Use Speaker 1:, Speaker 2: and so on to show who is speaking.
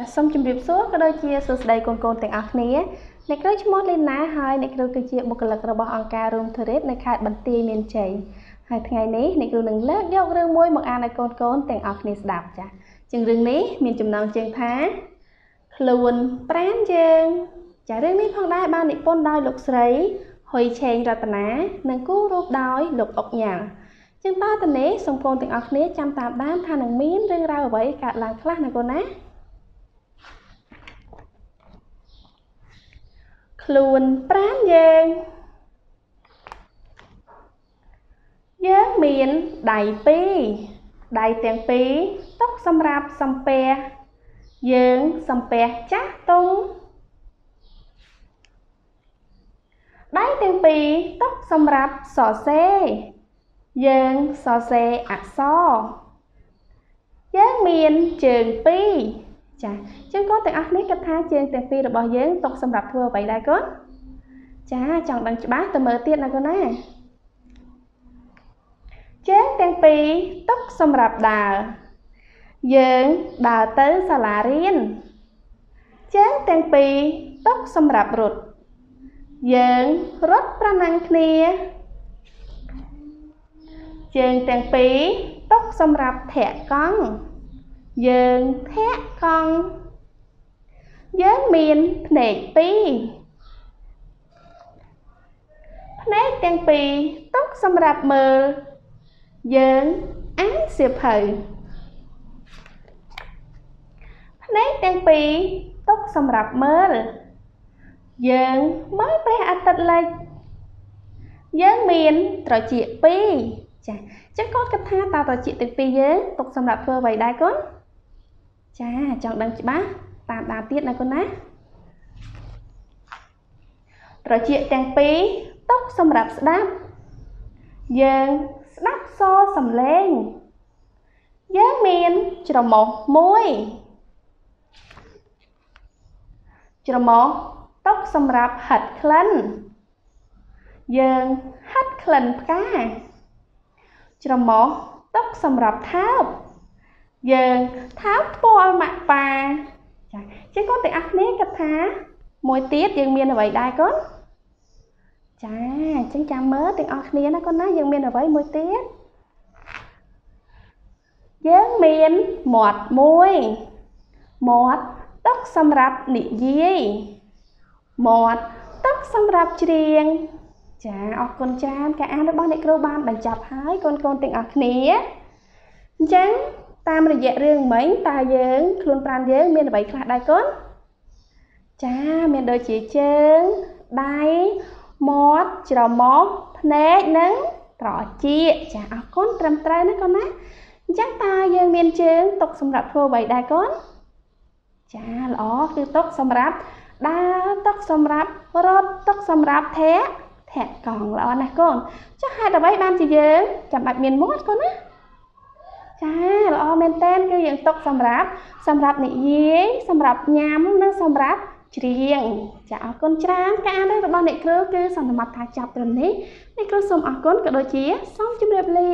Speaker 1: ចាសសូមជម្រាបសួរក៏ដូចជាសួស្តីកូនកូនទាំងអស់គ្នាអ្នកគ្រូឈ្មោះលីណាហើយអ្នកគ្រូគឺជាបុគ្គលិករបស់អង្គការ Room to Read នៅខេត្តបន្ទាយមានជ័យហើយថ្ងៃនេះអ្នកគ្រូនឹងលើកយករឿងមួយមកអានឲ្យកូនកូនទាំងអស់គ្នាស្ដាប់ចា៎ជាងរឿងនេះមានចំណងជើងថាខ្លួនប្រានយើងចារឿងនេះផងដែរបាននិពន្ធដោយលោកស្រីហ៊ុយឆេងរតនានិងគូរូបដោយលោកអុកញ៉ាល់ចឹងតើតនេះសូមកូនទាំងអស់គ្នាចាំតាមដានថានឹងមានរឿងរ៉ាវអ្វីកើតឡើងខ្លះណាកូនណា ខ្លួនប្រានយើងយើងមានដៃពីរដៃទាំងពីរទុកសម្រាប់សំពះយើងសំពះចាស់ទុំដៃទាំងពីរទុកសម្រាប់សរសេរយើងសរសេរអក្សរយើងមានជើងពីរ ចាចឹងកូនទាំងអស់នេះគិតថាជើងទាំងពីររបស់យើងទុកសម្រាប់ធ្វើអ្វីដែរកូនចាចង់ដឹងច្បាស់ទៅមើលទៀតណាកូនណាជើងទាំងពីរទុកសម្រាប់ដើរយើងដើរទៅសាលារៀនជើងទាំងពីរទុកសម្រាប់រត់យើងរត់ប្រណាំងគ្នាជើងទាំងពីរទុកសម្រាប់ធាក់កង់ យើងធាក់កង់យើងមានភ្នែកពីរភ្នែកទាំងពីរទុកសម្រាប់មើល យើងអានសៀវភៅភ្នែកទាំងពីរទុកសម្រាប់មើល យើងមើលព្រះអាទិត្យលិចយើងមានត្រចៀកពីរចាចឹងកូនគិតថាតើត្រចៀកទាំងពីរយើងទុកសម្រាប់ធ្វើអ្វីដែរកូន ចាចង់ដឹងច្បាស់តាមដានទៀតណាកូនណាត្រចៀកទាំងពីរទុកសម្រាប់ស្ដាប់ យើងស្ដាប់សរសំឡេង យើងមានច្រមុះមួយច្រមុះទុកសម្រាប់ហិតក្លិន យើងហិតក្លិនផ្កា ច្រមុះទុកសម្រាប់ថើប យើងថើបផ្ពាល់ម៉ាក់ប៉ាចាចឹងកូនទាំងអស់គ្នាគិតថា មួយទៀតយើងមានអ្វីដែរកូនចាអញ្ចឹងចាំមើលទាំងអស់គ្នាណាកូនណាយើងមានអ្វីមួយទៀតយើងមានមាត់មួយមាត់ទុកសម្រាប់និយាយមាត់ទុកសម្រាប់ច្រៀងចាអរគុណច្រើនការអានរបស់អ្នកគ្រូបានបញ្ចប់ហើយកូនកូនទាំងអស់គ្នាអញ្ចឹង តាមរយៈរឿងមិញតើយើងខ្លួនប្រាណយើងមានអ្វីខ្លះដែរកូនចាមានដូចជាជើងដៃមាត់ច្រមុះភ្នែកនិងត្រចៀកចាអរគុណត្រឹមត្រូវណាកូនណាអញ្ចឹងតើយើងមានជើងទុកសម្រាប់ធ្វើអ្វីដែរកូនចាល្អគឺទុកសម្រាប់ដើរទុកសម្រាប់រត់ទុកសម្រាប់ធាក់ធាក់កង់ល្អណាស់កូនចុះហេតុអ្វីបានជាយើងចាំបាច់មានមាត់កូនណា ចាល្អមែនតើគឺយើងទុកសម្រាប់ សម្រាប់និយាយសម្រាប់ញ៉ាំនិងសម្រាប់ច្រៀងចាអរគុណច្រើនការអានរបស់អ្នកគ្រូគឺសន្មតថាចាប់ត្រឹមនេះអ្នកគ្រូសូមអរគុណក៏ដូចជាសូមជម្រាបលា